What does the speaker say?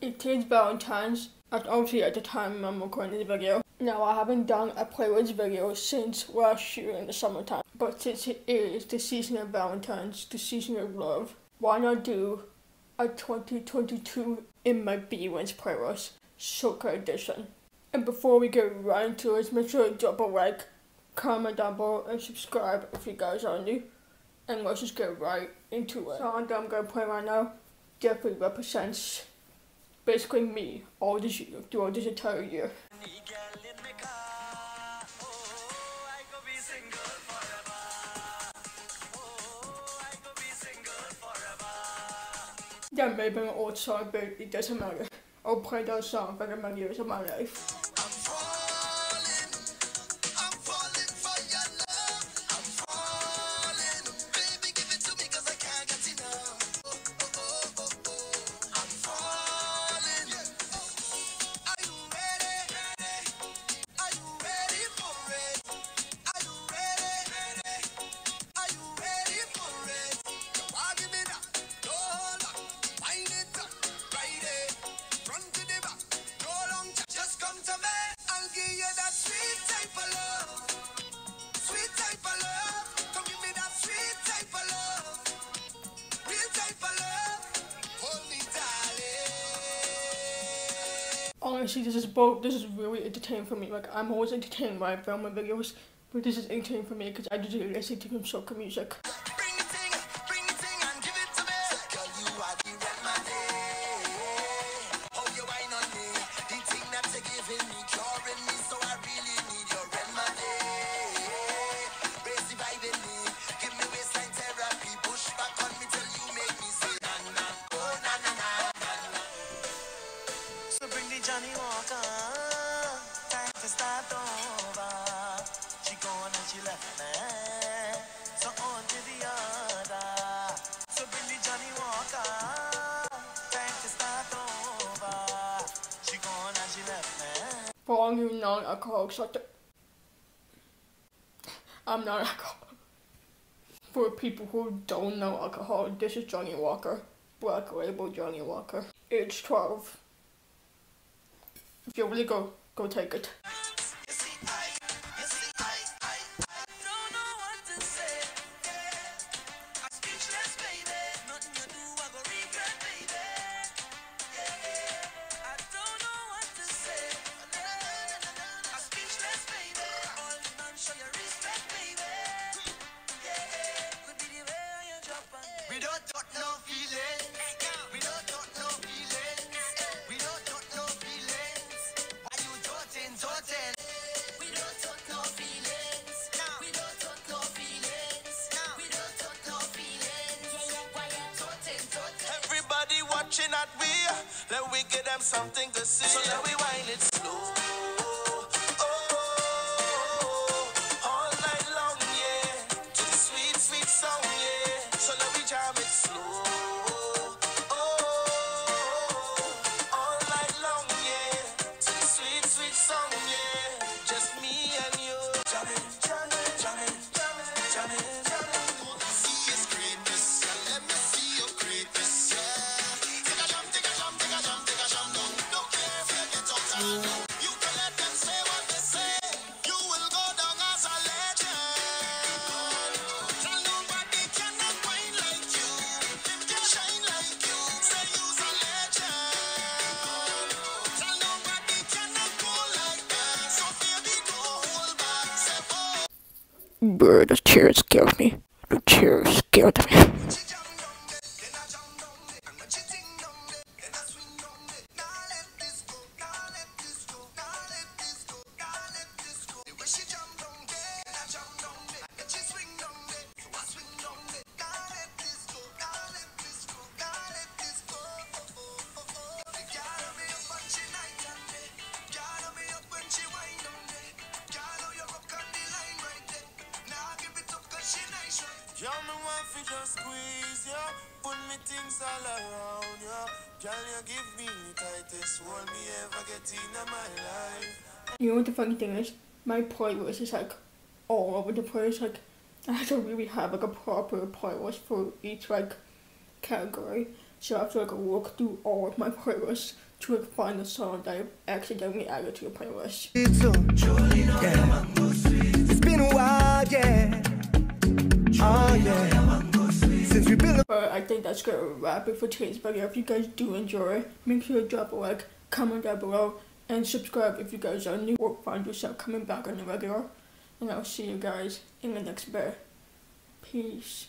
It is Valentine's, obviously at the time I'm recording this video. Now I haven't done a playlist video since last year in the summertime, but since it is the season of Valentine's, the season of love, why not do a 2022 in my B-Wins playlist, Soca edition. And before we get right into it, make sure to drop a like, comment down below, and subscribe if you guys are new. And let's just get right into it. That I'm gonna play right now definitely represents basically me all this year, throughout this entire year. That may be an old song, but it doesn't matter. I'll play that song for the years of my life. Honestly, this is both. This is really entertaining for me. Like I'm always entertained I film my videos, but this is entertaining for me because I just listen to some soca music. Me, so on to the other. So. For all you non-alcoholics out there, I'm not alcoholic. For people who don't know alcohol, this is Johnnie Walker, Black Label Johnnie Walker, age 12. If you really go, go take it. Watching at we. Let we give them something to see. So let we wind it Bruh, the chair scared me. The chair scared me. Nice right me want fi just squeeze ya, put me things all around ya. Girl, you give me the tightest hold me ever get in my life. You know what the funny thing is? My playlist is like all over the place. Like I don't really have like a proper playlist for each like category. So I have to like look through all of my playlists to like find the song that I accidentally added to the playlist. Since we've been But I think that's gonna wrap it for today's video. If you guys do enjoy, make sure to drop a like, comment down below, and subscribe if you guys are new or find yourself coming back on the regular. And I'll see you guys in the next video. Peace.